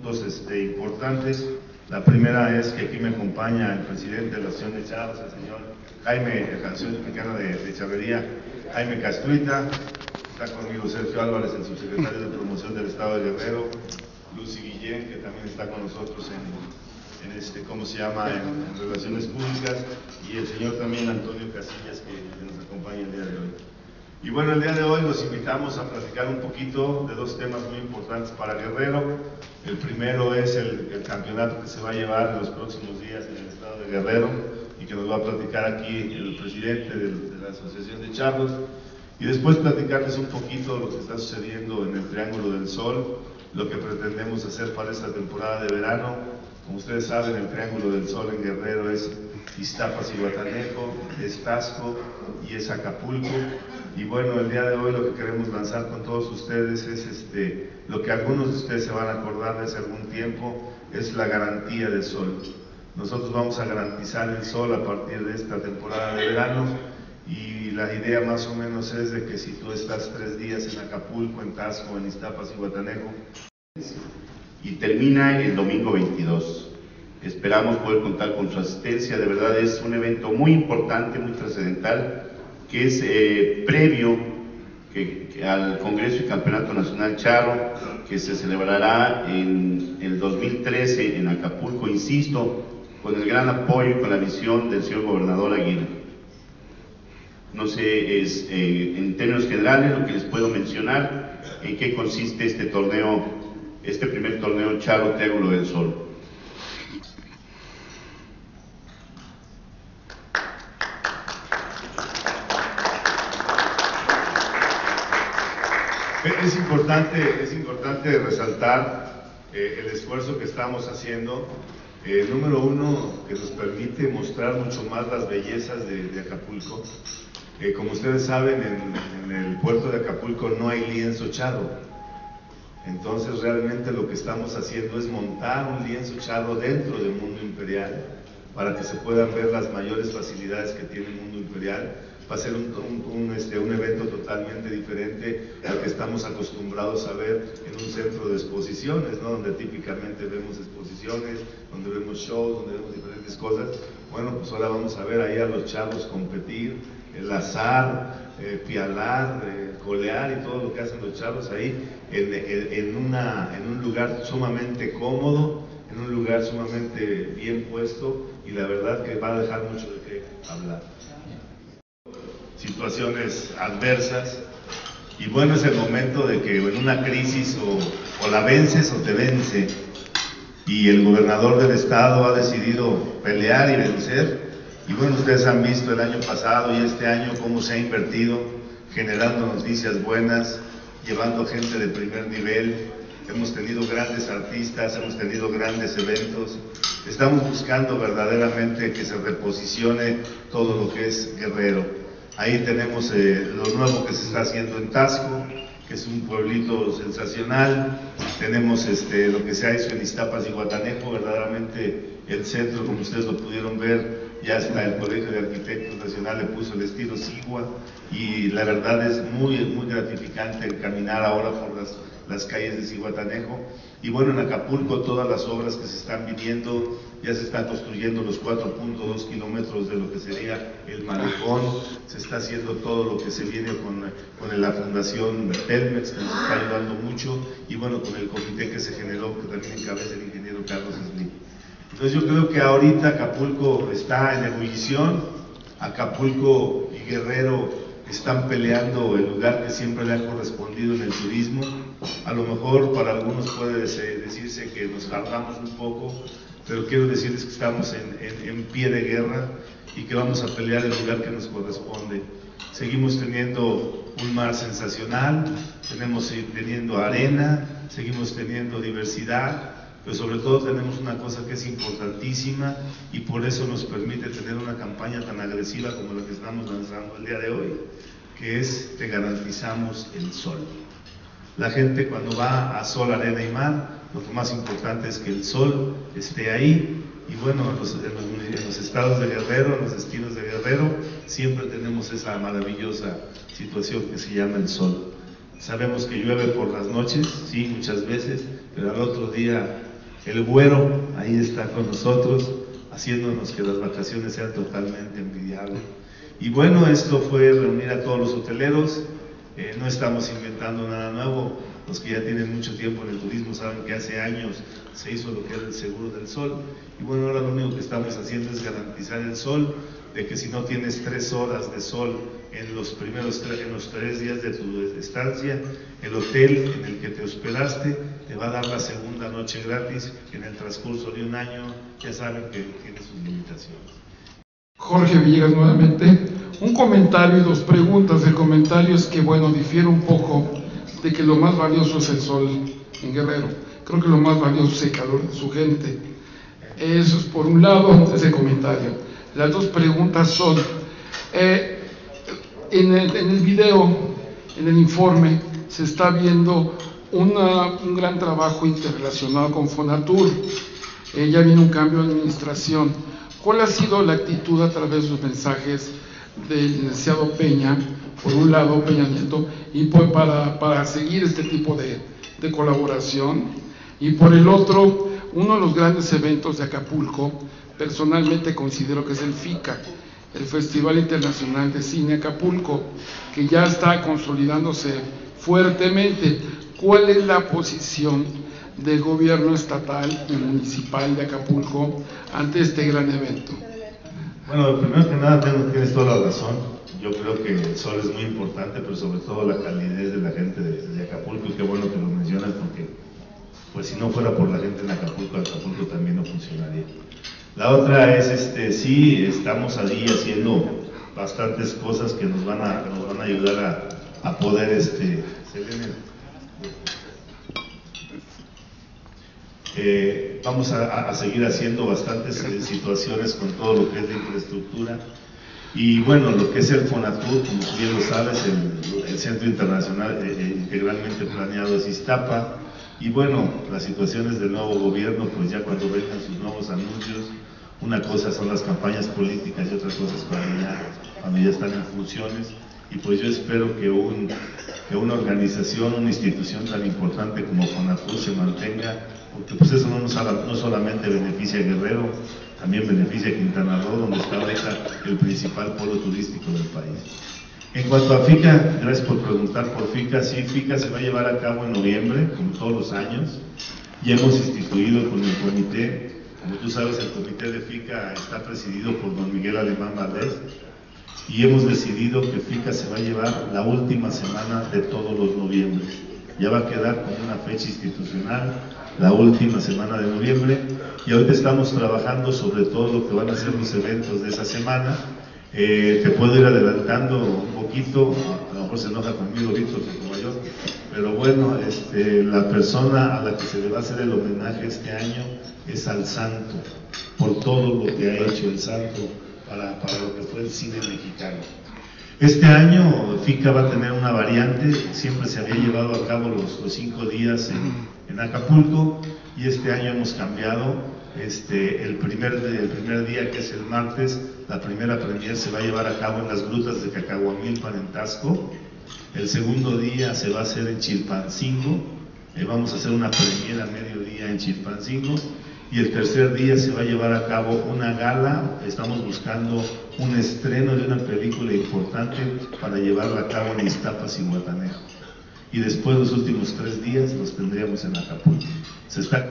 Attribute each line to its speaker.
Speaker 1: puntos este, importantes. La primera es que aquí me acompaña el presidente de la Asociación de Charros, el señor Jaime, la Asociación Mexicana de, de Charrería, Jaime Castruita. Está conmigo Sergio Álvarez, el subsecretario de Promoción del Estado de Guerrero, Lucy Guillén, que también está con nosotros en, en este, ¿cómo se llama?, en, Relaciones Públicas, y el señor también Antonio Casillas, que nos acompaña el día de hoy. Y bueno, el día de hoy los invitamos a platicar un poquito de dos temas muy importantes para Guerrero. El primero es el, el, campeonato que se va a llevar en los próximos días en el estado de Guerrero y que nos va a platicar aquí el presidente de, de la Asociación de Charlos. Y después platicarles un poquito de lo que está sucediendo en el Triángulo del Sol, lo que pretendemos hacer para esta temporada de verano. Como ustedes saben, el Triángulo del Sol en Guerrero es Iztapas y Guatanejo, es Tasco y es Acapulco. Y bueno, el día de hoy lo que queremos lanzar con todos ustedes es este, lo que algunos de ustedes se van a acordar de hace algún tiempo, es la garantía del sol. Nosotros vamos a garantizar el sol a partir de esta temporada de verano y la idea más o menos es de que si tú estás tres días en Acapulco, en Tasco, en Iztapas y Guatanejo.
Speaker 2: Y termina el domingo 22. Esperamos poder contar con su asistencia, de verdad es un evento muy importante, muy trascendental que es eh, previo que, al Congreso y Campeonato Nacional Charro, que se celebrará en el 2013 en Acapulco, insisto, con el gran apoyo y con la visión del señor gobernador Aguirre. No sé, es, eh, en términos generales, lo que les puedo mencionar, en qué consiste este torneo, este primer torneo Charro Triángulo del Sol.
Speaker 1: Es importante, es importante resaltar eh, el esfuerzo que estamos haciendo. Eh, número uno, que nos permite mostrar mucho más las bellezas de, Acapulco. Eh, como ustedes saben, en, en, el puerto de Acapulco no hay lienzo charro. Entonces realmente lo que estamos haciendo es montar un lienzo charro dentro del mundo imperial para que se puedan ver las mayores facilidades que tiene el mundo imperial va a ser un, un, un, este, un, evento totalmente diferente al que estamos acostumbrados a ver en un centro de exposiciones, ¿no? donde típicamente vemos exposiciones, donde vemos shows, donde vemos diferentes cosas. Bueno, pues ahora vamos a ver ahí a los chavos competir, el azar, eh, pialar, eh, colear y todo lo que hacen los chavos ahí en, en, una, en un lugar sumamente cómodo, en un lugar sumamente bien puesto y la verdad que va a dejar mucho de qué hablar situaciones adversas. Y bueno, es el momento de que en una crisis o, o, la vences o te vence. Y el gobernador del estado ha decidido pelear y vencer. Y bueno, ustedes han visto el año pasado y este año cómo se ha invertido, generando noticias buenas, llevando gente de primer nivel. Hemos tenido grandes artistas, hemos tenido grandes eventos. Estamos buscando verdaderamente que se reposicione todo lo que es Guerrero. Ahí tenemos eh, lo nuevo que se está haciendo en Tasco, que es un pueblito sensacional. Tenemos este, lo que se ha hecho en Iztapas y Guatanejo, verdaderamente el centro, como ustedes lo pudieron ver, ya está el Colegio de Arquitectos Nacional, le puso el estilo Sigua y la verdad es muy, muy gratificante el caminar ahora por las, las calles de Ciguatanejo. Y bueno, en Acapulco todas las obras que se están viniendo, ya se están construyendo los 4.2 kilómetros de lo que sería el malecón, se está haciendo todo lo que se viene con, con la Fundación Telmex, que nos está ayudando mucho, y bueno, con el comité que se generó, que también encabeza el ingeniero Carlos Smith. Entonces yo creo que ahorita Acapulco está en ebullición, Acapulco y Guerrero están peleando el lugar que siempre le ha correspondido en el turismo. A lo mejor para algunos puede decirse que nos tardamos un poco, pero quiero decirles que estamos en, en, en, pie de guerra y que vamos a pelear el lugar que nos corresponde. Seguimos teniendo un mar sensacional, tenemos teniendo arena, seguimos teniendo diversidad, pero sobre todo tenemos una cosa que es importantísima y por eso nos permite tener una campaña tan agresiva como la que estamos lanzando el día de hoy, que es te garantizamos el sol. La gente cuando va a sol, arena y mar, lo que más importante es que el sol esté ahí y bueno, en los, en los, en los estados de Guerrero, en los destinos de Guerrero, siempre tenemos esa maravillosa situación que se llama el sol. Sabemos que llueve por las noches, sí, muchas veces, pero al otro día el güero ahí está con nosotros, haciéndonos que las vacaciones sean totalmente envidiables. Y bueno, esto fue reunir a todos los hoteleros, eh, no estamos inventando nada nuevo, los que ya tienen mucho tiempo en el turismo saben que hace años se hizo lo que era el seguro del sol, y bueno, ahora lo único que estamos haciendo es garantizar el sol, de que si no tienes tres horas de sol en los primeros en los tres días de tu estancia, el hotel en el que te hospedaste te va a dar la segunda noche gratis en el transcurso de un año, ya saben que tiene sus limitaciones.
Speaker 3: Jorge Villegas nuevamente. Un comentario y dos preguntas. El comentario es que, bueno, difiere un poco de que lo más valioso es el sol en Guerrero. Creo que lo más valioso es el calor de su gente. Eso es por un lado ese comentario. Las dos preguntas son, eh, en, el, en, el, video, en el informe, se está viendo una, un gran trabajo interrelacionado con Fonatur. Eh, ya viene un cambio de administración. ¿Cuál ha sido la actitud a través de los mensajes del licenciado Peña, por un lado Peña Nieto, y por, para, para, seguir este tipo de, de colaboración? Y por el otro, uno de los grandes eventos de Acapulco, personalmente considero que es el FICA, el Festival Internacional de Cine Acapulco, que ya está consolidándose fuertemente. ¿Cuál es la posición del gobierno estatal y municipal de Acapulco ante este gran evento?
Speaker 1: Bueno, primero que nada tienes toda la razón. Yo creo que el sol es muy importante, pero sobre todo la calidez de la gente de, Acapulco, y qué bueno que lo mencionas porque pues si no fuera por la gente en Acapulco, Acapulco también no funcionaría. La otra es, este, sí, estamos ahí haciendo bastantes cosas que nos van a, nos van a ayudar a, a poder, este, eh, vamos a, a, seguir haciendo bastantes eh, situaciones con todo lo que es la infraestructura. Y bueno, lo que es el FONATUR, como tú bien lo sabes, el, el Centro Internacional eh, integralmente planeado es Iztapa, y bueno, las situaciones del nuevo gobierno, pues ya cuando vengan sus nuevos anuncios, una cosa son las campañas políticas y otra cosa es cuando ya, cuando ya están en funciones. Y pues yo espero que, un, que una organización, una institución tan importante como FONATUR se mantenga, porque pues eso no, no solamente beneficia a Guerrero, también beneficia a Quintana Roo, donde está ahorita el principal polo turístico del país. En cuanto a FICA, gracias por preguntar por FICA. Sí, FICA se va a llevar a cabo en noviembre, como todos los años. Ya hemos instituido con el comité, como tú sabes, el comité de FICA está presidido por don Miguel Alemán Valdés y hemos decidido que FICA se va a llevar la última semana de todos los noviembre. Ya va a quedar con una fecha institucional la última semana de noviembre y ahorita estamos trabajando sobre todo lo que van a ser los eventos de esa semana eh, te puedo ir adelantando un poquito, a lo mejor se enoja conmigo Víctor como yo, pero bueno, este, la persona a la que se le va a hacer el homenaje este año es al santo, por todo lo que ha hecho el santo para, para lo que fue el cine mexicano. Este año FICA va a tener una variante, siempre se había llevado a cabo los, cinco días en, en Acapulco y este año hemos cambiado este, el, primer, el primer día, que es el martes, la primera premier se va a llevar a cabo en las grutas de Cacahuamilpan, en Tasco. El segundo día se va a hacer en Chilpancingo. Eh, vamos a hacer una premier a mediodía en Chilpancingo. Y el tercer día se va a llevar a cabo una gala. Estamos buscando un estreno de una película importante para llevarla a cabo en Iztapas y Guatanejo. Y después los últimos tres días los tendríamos en Acapulco. Se está